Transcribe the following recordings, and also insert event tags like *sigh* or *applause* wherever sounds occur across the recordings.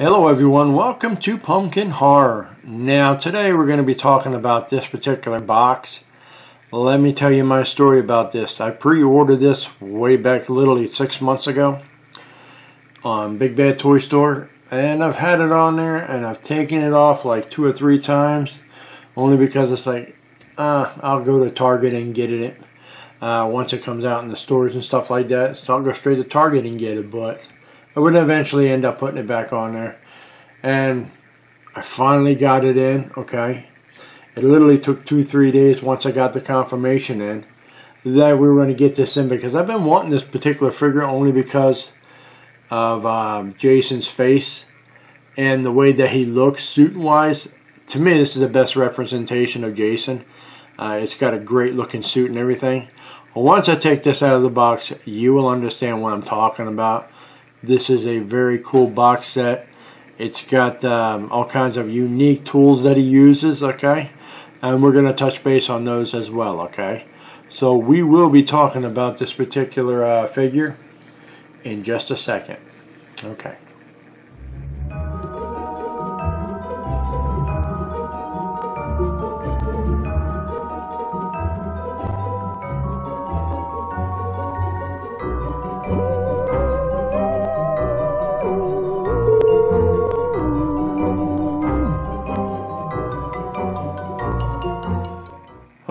Hello everyone, welcome to Pumpkin Horror. Now today we're going to be talking about this particular box. Let me tell you my story about this. I pre-ordered this way back literally six months ago on Big Bad Toy Store and I've had it on there and I've taken it off like two or three times only because it's like uh, I'll go to Target and get it uh, once it comes out in the stores and stuff like that so I'll go straight to Target and get it but I would eventually end up putting it back on there. And I finally got it in, okay. It literally took two, three days once I got the confirmation in that we were going to get this in because I've been wanting this particular figure only because of um, Jason's face and the way that he looks suit-wise. To me, this is the best representation of Jason. Uh, it's got a great looking suit and everything. Once I take this out of the box, you will understand what I'm talking about. This is a very cool box set. It's got um, all kinds of unique tools that he uses, okay? And we're going to touch base on those as well, okay? So we will be talking about this particular uh, figure in just a second. Okay.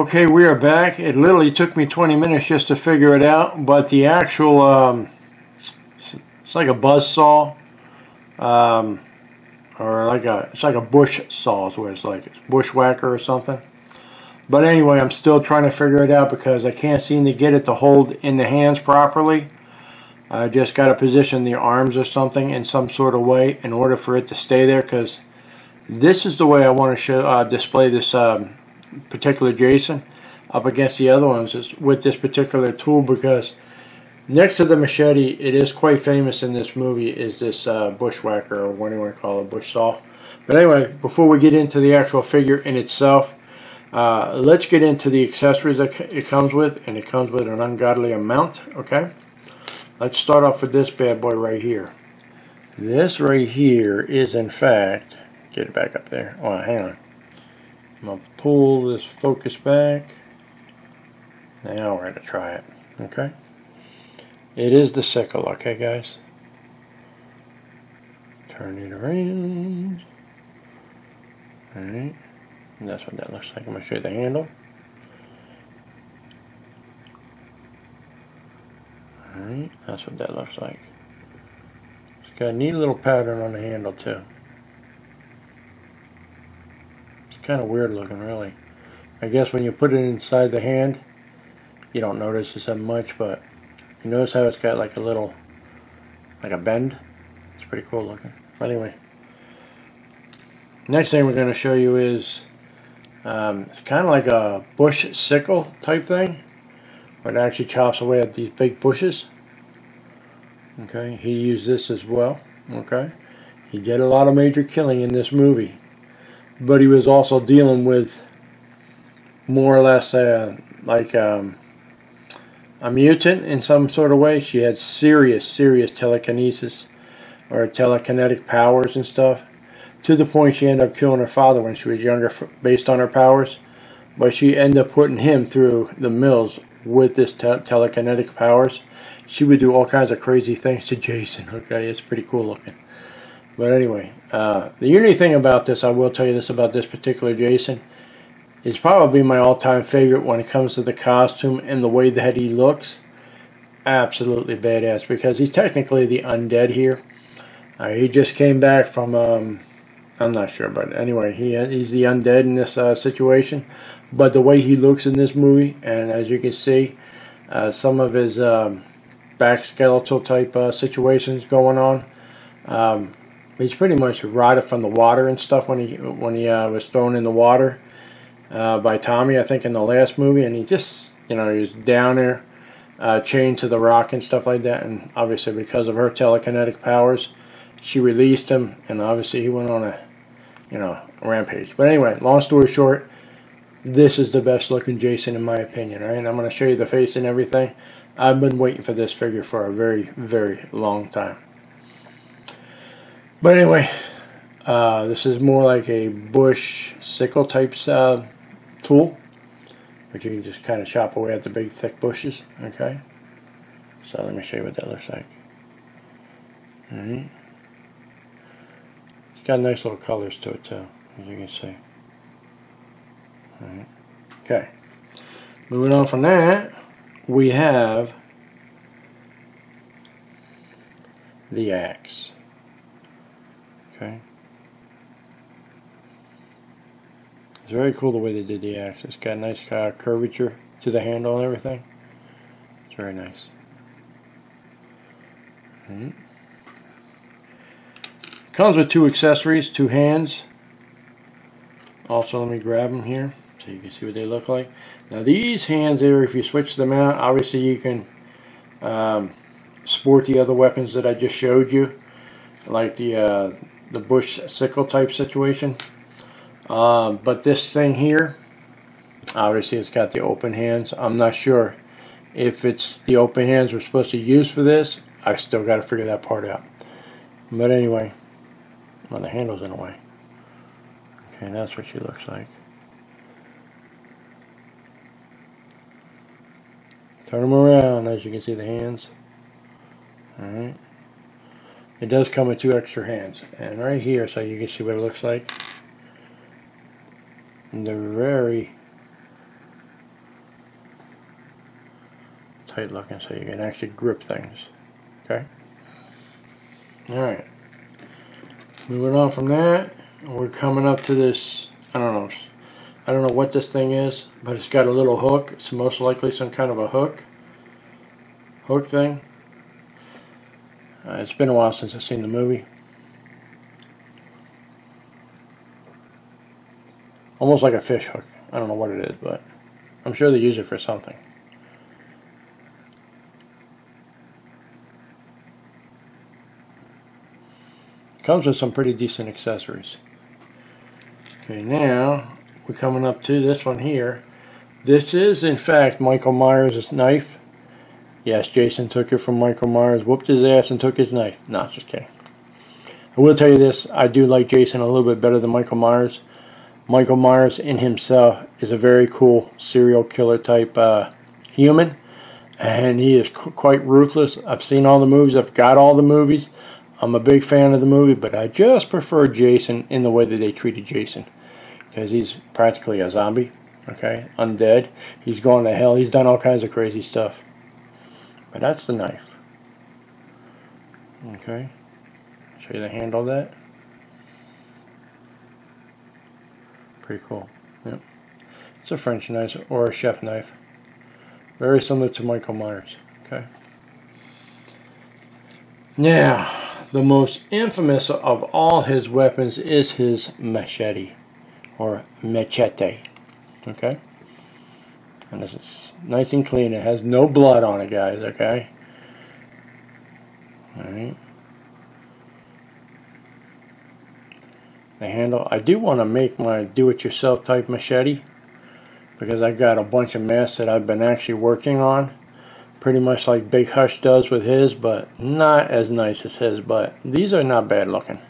Okay, we are back. It literally took me 20 minutes just to figure it out, but the actual, um, it's like a buzz saw, um, or like a, it's like a bush saw is what it's like. It's bushwhacker or something. But anyway, I'm still trying to figure it out because I can't seem to get it to hold in the hands properly. I just got to position the arms or something in some sort of way in order for it to stay there because this is the way I want to show, uh, display this um, particular Jason up against the other ones with this particular tool because next to the machete it is quite famous in this movie is this uh, bushwhacker or what do you want to call it bush saw. But anyway before we get into the actual figure in itself uh, let's get into the accessories that it comes with and it comes with an ungodly amount okay? Let's start off with this bad boy right here. This right here is in fact get it back up there. Oh hang on I'm going to pull this focus back. Now we're going to try it. Okay? It is the sickle, okay guys? Turn it around. Alright. That's what that looks like. I'm going to show you the handle. Alright, that's what that looks like. It's got a neat little pattern on the handle too. Kind of weird looking really. I guess when you put it inside the hand you don't notice it so much but you notice how it's got like a little like a bend? It's pretty cool looking. But anyway. Next thing we're going to show you is um, it's kind of like a bush sickle type thing where it actually chops away at these big bushes. Okay he used this as well okay? He did a lot of major killing in this movie but he was also dealing with more or less uh, like um, a mutant in some sort of way. She had serious, serious telekinesis or telekinetic powers and stuff to the point she ended up killing her father when she was younger based on her powers. But she ended up putting him through the mills with this te telekinetic powers. She would do all kinds of crazy things to Jason. Okay, it's pretty cool looking. But anyway, uh, the unique thing about this, I will tell you this about this particular Jason, is probably my all-time favorite when it comes to the costume and the way that he looks. Absolutely badass because he's technically the undead here. Uh, he just came back from, um, I'm not sure, but anyway, he he's the undead in this uh, situation. But the way he looks in this movie, and as you can see, uh, some of his um, back skeletal type uh, situations going on. Um, he's pretty much rotted from the water and stuff when he when he uh, was thrown in the water uh, by Tommy, I think in the last movie, and he just you know he was down there, uh, chained to the rock and stuff like that, and obviously because of her telekinetic powers, she released him, and obviously he went on a you know rampage. But anyway, long story short. This is the best looking Jason in my opinion, right? I'm going to show you the face and everything. I've been waiting for this figure for a very, very long time. But anyway, uh, this is more like a bush sickle type uh, tool, which you can just kind of chop away at the big thick bushes. Okay, so let me show you what that looks like. All right. It's got nice little colors to it too, as you can see. All right. Okay. Moving on from that, we have the axe. Okay. It's very cool the way they did the axe. It's got a nice of curvature to the handle and everything. It's very nice. Comes with two accessories, two hands. Also, let me grab them here so you can see what they look like. Now these hands here, if you switch them out, obviously you can um, sport the other weapons that I just showed you, like the uh, the bush sickle type situation. Um, but this thing here, obviously it's got the open hands. I'm not sure if it's the open hands we're supposed to use for this. I still got to figure that part out. But anyway, well the handle's in the way. Okay, that's what she looks like. Turn them around as you can see the hands. Alright. It does come with two extra hands. And right here, so you can see what it looks like. And they're very tight looking so you can actually grip things. Okay? Alright. Moving on from that, we're coming up to this, I don't know, I don't know what this thing is, but it's got a little hook. It's most likely some kind of a hook. Hook thing. Uh, it's been a while since I've seen the movie. Almost like a fish hook. I don't know what it is, but I'm sure they use it for something. Comes with some pretty decent accessories. Okay, now we're coming up to this one here. This is, in fact, Michael Myers' knife. Yes, Jason took it from Michael Myers, whooped his ass, and took his knife. No, just kidding. I will tell you this, I do like Jason a little bit better than Michael Myers. Michael Myers in himself is a very cool serial killer type uh, human, and he is quite ruthless. I've seen all the movies, I've got all the movies. I'm a big fan of the movie, but I just prefer Jason in the way that they treated Jason because he's practically a zombie, okay, undead. He's going to hell. He's done all kinds of crazy stuff. But that's the knife. Okay. Show you the handle that. Pretty cool. Yep. It's a French knife or a chef knife. Very similar to Michael Myers. Okay. Now, the most infamous of all his weapons is his machete or machete. Okay? And this is nice and clean. It has no blood on it, guys, okay? Alright. The handle. I do want to make my do-it-yourself type machete because I've got a bunch of masks that I've been actually working on. Pretty much like Big Hush does with his, but not as nice as his. But these are not bad looking.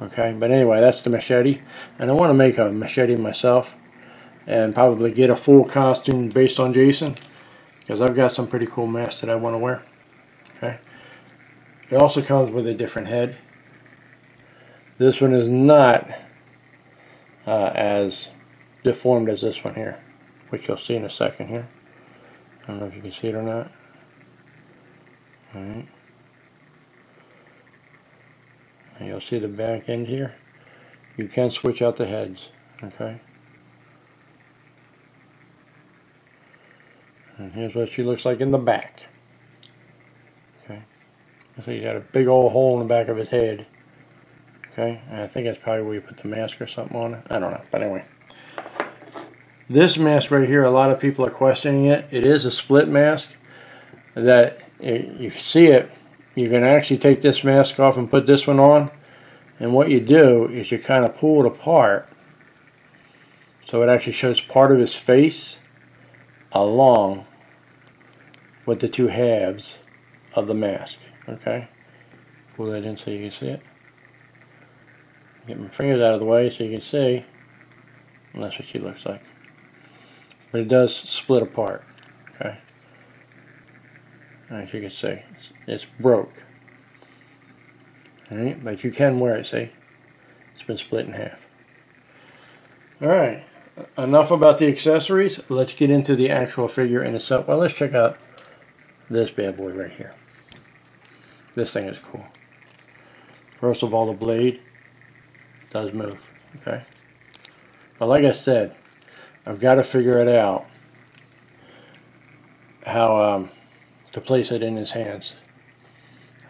Okay, but anyway, that's the machete. And I want to make a machete myself and probably get a full costume based on Jason because I've got some pretty cool masks that I want to wear. Okay, It also comes with a different head. This one is not uh, as deformed as this one here, which you'll see in a second here. I don't know if you can see it or not. Alright. And you'll see the back end here. You can switch out the heads, okay? And here's what she looks like in the back. Okay. So he's got a big old hole in the back of his head. Okay. And I think that's probably where you put the mask or something on it. I don't know. But anyway. This mask right here, a lot of people are questioning it. It is a split mask. That eh, you see it, you can actually take this mask off and put this one on and what you do is you kind of pull it apart so it actually shows part of his face along with the two halves of the mask okay pull that in so you can see it Get my fingers out of the way so you can see. And that's what she looks like. But it does split apart. Okay. As you can see, it's, it's broke. Alright, but you can wear it, see? It's been split in half. Alright, enough about the accessories. Let's get into the actual figure in itself. Well, let's check out this bad boy right here. This thing is cool. First of all, the blade does move, okay? But like I said, I've got to figure it out how um, to place it in his hands.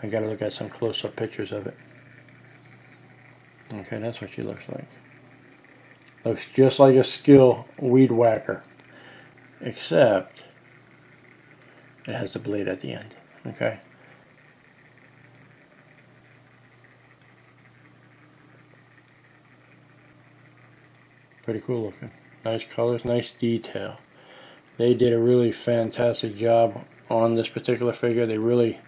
I got to look at some close-up pictures of it. Okay, that's what she looks like. Looks just like a skill weed whacker, except it has the blade at the end. Okay. Pretty cool looking. Nice colors, nice detail. They did a really fantastic job on this particular figure. They really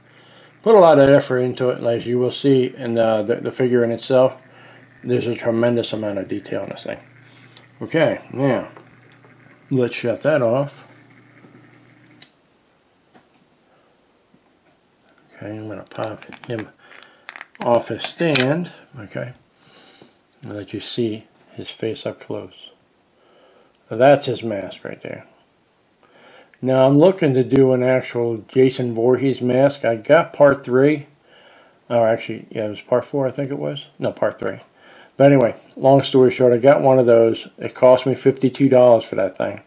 put a lot of effort into it. As you will see in the, the, the figure in itself, there's a tremendous amount of detail in this thing. Okay, now, let's shut that off. Okay, I'm going to pop him off his stand, okay, and let you see his face up close. So that's his mask right there. Now I'm looking to do an actual Jason Voorhees mask. I got part three. Oh, actually, yeah, it was part four, I think it was. No, part three. But anyway, long story short, I got one of those. It cost me $52 for that thing.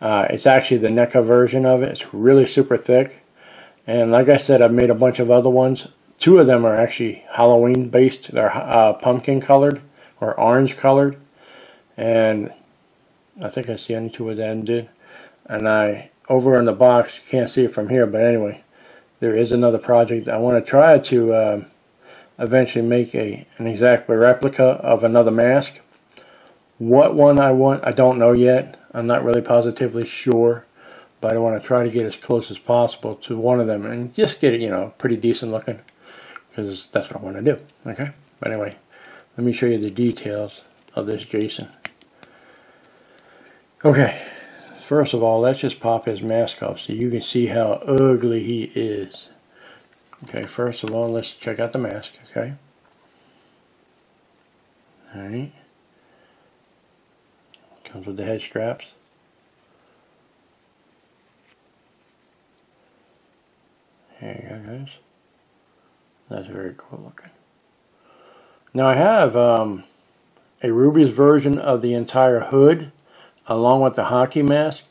Uh, it's actually the NECA version of it. It's really super thick. And like I said, I've made a bunch of other ones. Two of them are actually Halloween based. They're uh, pumpkin colored or orange colored. And I think I see any two of them did. And I, over in the box, you can't see it from here, but anyway, there is another project. I want to try to uh, eventually make a an exact replica of another mask. What one I want, I don't know yet. I'm not really positively sure, but I want to try to get as close as possible to one of them and just get it, you know, pretty decent looking because that's what I want to do. Okay, but anyway, let me show you the details of this Jason. Okay, first of all, let's just pop his mask off so you can see how ugly he is. Okay, first of all, let's check out the mask, okay? Alright. Comes with the head straps. There you go, guys. That's very cool looking. Now I have um, a Rubie's version of the entire hood along with the hockey mask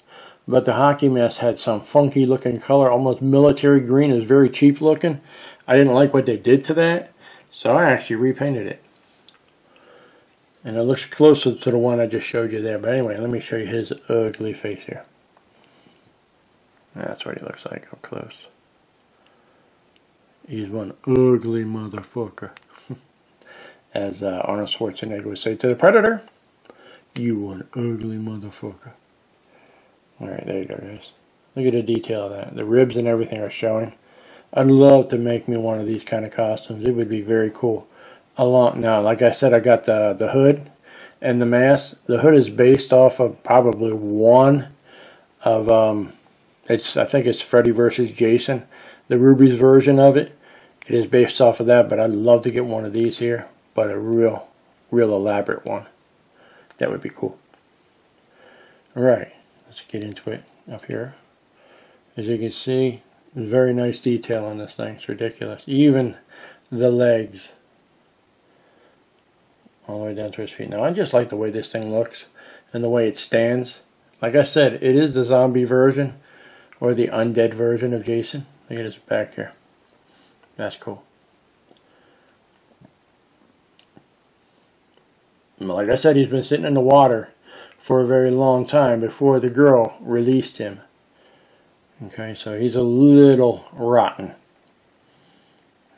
but the hockey mask had some funky looking color, almost military green. Was very cheap looking. I didn't like what they did to that, so I actually repainted it. And it looks closer to the one I just showed you there. But anyway, let me show you his ugly face here. That's what he looks like up close. He's one ugly motherfucker. *laughs* As uh, Arnold Schwarzenegger would say to the Predator, you one ugly motherfucker. Alright, there you go guys. Look at the detail of that. The ribs and everything are showing. I'd love to make me one of these kind of costumes. It would be very cool. Along now, like I said, I got the the hood and the mask. The hood is based off of probably one of um, it's I think it's Freddy versus Jason, the Rubie's version of it. It is based off of that, but I'd love to get one of these here, but a real, real elaborate one. That would be cool. All right. Let's get into it up here. As you can see, very nice detail on this thing. It's ridiculous. Even the legs. All the way down to his feet. Now, I just like the way this thing looks and the way it stands. Like I said, it is the zombie version or the undead version of Jason. Look at his back here. That's cool. Like I said, he's been sitting in the water for a very long time before the girl released him. Okay, so he's a little rotten.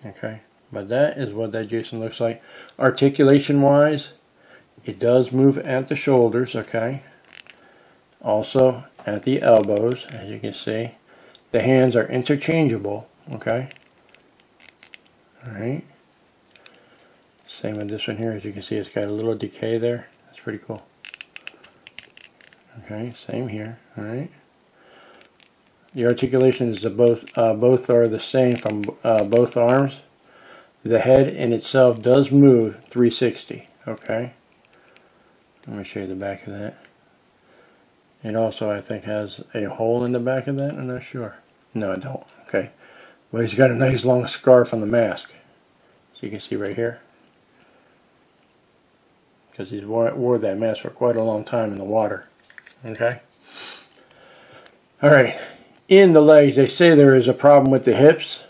Okay, but that is what that Jason looks like. Articulation wise, it does move at the shoulders, okay. Also at the elbows, as you can see. The hands are interchangeable, okay. Alright. Same with this one here. As you can see, it's got a little decay there. That's pretty cool. Okay, same here. All right. The articulations of both uh, both are the same from uh, both arms. The head in itself does move 360. Okay. Let me show you the back of that. It also, I think, has a hole in the back of that. I'm not sure. No, I don't. Okay. Well, he's got a nice long scarf on the mask. So you can see right here. Because he's wore, wore that mask for quite a long time in the water. Okay. All right. In the legs, they say there is a problem with the hips.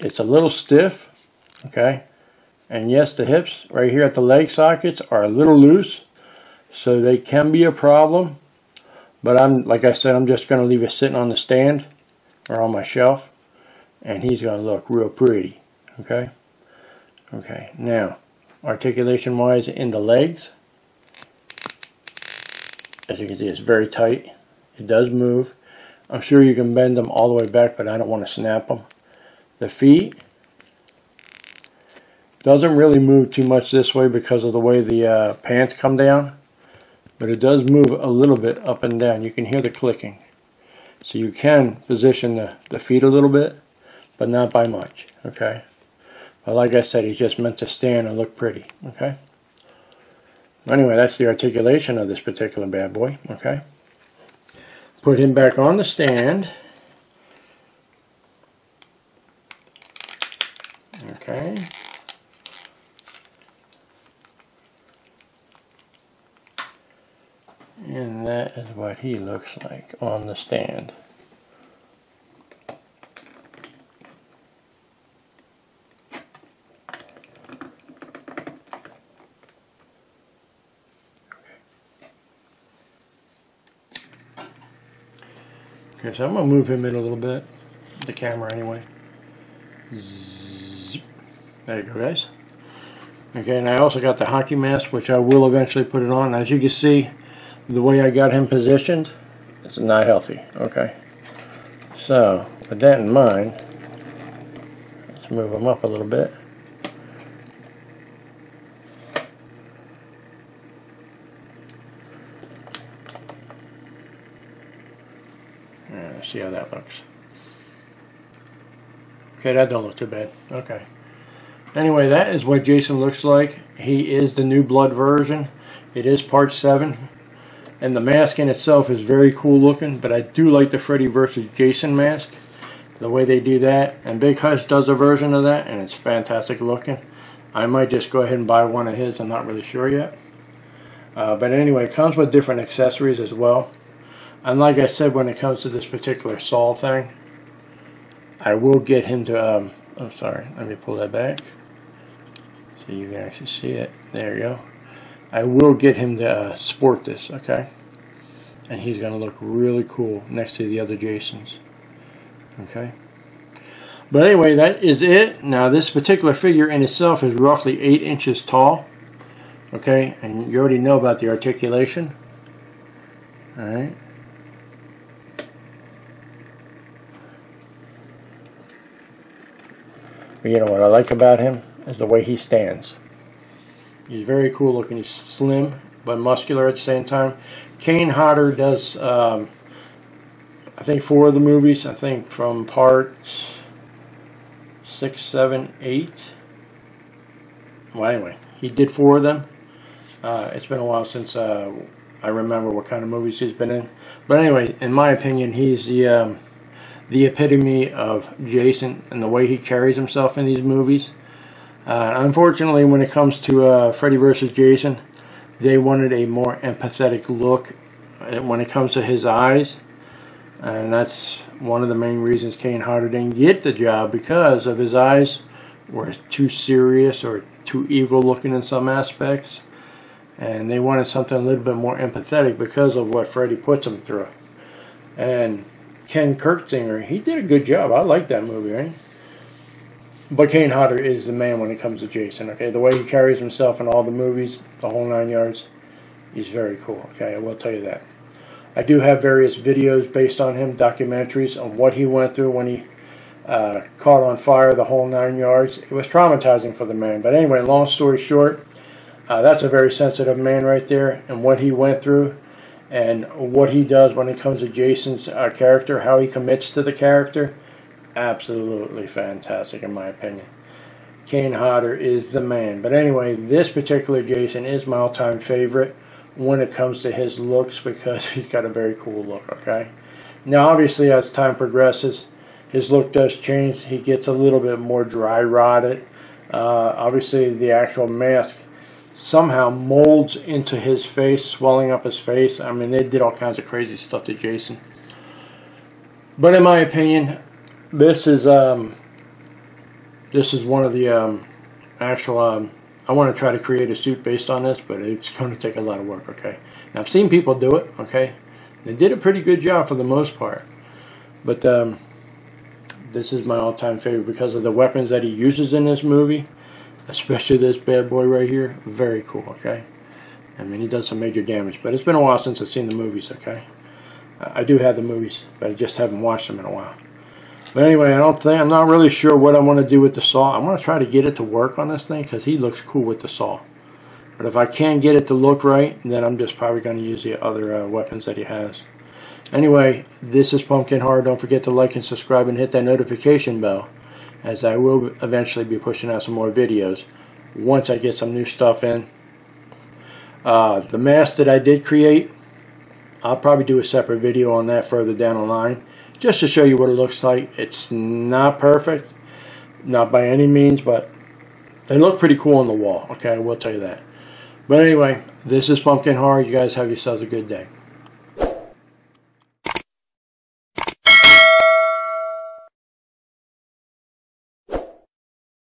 It's a little stiff. Okay. And yes, the hips right here at the leg sockets are a little loose, so they can be a problem. But I'm, like I said, I'm just going to leave it sitting on the stand or on my shelf, and he's going to look real pretty. Okay? Okay, now, articulation-wise in the legs, as you can see, it's very tight. It does move. I'm sure you can bend them all the way back, but I don't want to snap them. The feet, doesn't really move too much this way because of the way the uh, pants come down. But it does move a little bit up and down. You can hear the clicking. So you can position the, the feet a little bit, but not by much. Okay. But like I said, he's just meant to stand and look pretty. Okay. Anyway, that's the articulation of this particular bad boy. Okay. Put him back on the stand. Okay. And that is he looks like on the stand. Okay, so I'm going to move him in a little bit, the camera anyway. There you go, guys. Okay, and I also got the hockey mask, which I will eventually put it on. As you can see, the way I got him positioned, it's not healthy. Okay. So, with that in mind, let's move him up a little bit. Yeah, see how that looks. Okay, that don't look too bad. Okay. Anyway, that is what Jason looks like. He is the new blood version. It is part 7. And the mask in itself is very cool looking, but I do like the Freddy vs. Jason mask. The way they do that. And Big Hush does a version of that, and it's fantastic looking. I might just go ahead and buy one of his. I'm not really sure yet. Uh, but anyway, it comes with different accessories as well. And like I said, when it comes to this particular Saw thing, I will get him to, um, oh sorry, let me pull that back. So you can actually see it. There you go. I will get him to uh, sport this, okay? And he's going to look really cool next to the other Jasons. Okay? But anyway, that is it. Now, this particular figure in itself is roughly 8 inches tall. Okay? And you already know about the articulation. Alright? But you know what I like about him is the way he stands. He's very cool looking. He's slim but muscular at the same time. Kane Hodder does, um, I think, four of the movies. I think from parts six, seven, eight. Well, anyway, he did four of them. Uh, it's been a while since uh, I remember what kind of movies he's been in. But anyway, in my opinion, he's the um, the epitome of Jason and the way he carries himself in these movies. Uh, unfortunately, when it comes to uh, Freddy vs. Jason, they wanted a more empathetic look uh, when it comes to his eyes. And that's one of the main reasons Kane Hodder didn't get the job because of his eyes were too serious or too evil looking in some aspects. And they wanted something a little bit more empathetic because of what Freddy puts him through. And Ken Kirzinger, he did a good job. I like that movie, right? But Kane Hodder is the man when it comes to Jason, okay? The way he carries himself in all the movies, the whole nine yards, he's very cool, okay? I will tell you that. I do have various videos based on him, documentaries on what he went through when he uh, caught on fire, the whole nine yards. It was traumatizing for the man. But anyway, long story short, uh, that's a very sensitive man right there, and what he went through, and what he does when it comes to Jason's uh, character, how he commits to the character, absolutely fantastic in my opinion. Kane Hodder is the man. But anyway, this particular Jason is my all-time favorite when it comes to his looks because *laughs* he's got a very cool look, okay? Now, obviously, as time progresses, his look does change. He gets a little bit more dry rotted. Uh, obviously, the actual mask somehow molds into his face, swelling up his face. I mean, they did all kinds of crazy stuff to Jason. But in my opinion, this is um, this is one of the um, actual. Um, I want to try to create a suit based on this, but it's going to take a lot of work. Okay, now I've seen people do it. Okay, they did a pretty good job for the most part, but um, this is my all-time favorite because of the weapons that he uses in this movie, especially this bad boy right here. Very cool. Okay, I mean he does some major damage, but it's been a while since I've seen the movies. Okay, I do have the movies, but I just haven't watched them in a while. But anyway, I don't think I'm not really sure what I want to do with the saw. I'm going to try to get it to work on this thing because he looks cool with the saw. But if I can't get it to look right, then I'm just probably going to use the other uh, weapons that he has. Anyway, this is Pumpkin Horror. Don't forget to like and subscribe and hit that notification bell as I will eventually be pushing out some more videos once I get some new stuff in. Uh, the mask that I did create, I'll probably do a separate video on that further down the line just to show you what it looks like. It's not perfect, not by any means, but they look pretty cool on the wall. Okay, I will tell you that. But anyway, this is Pumpkin Horror. You guys have yourselves a good day.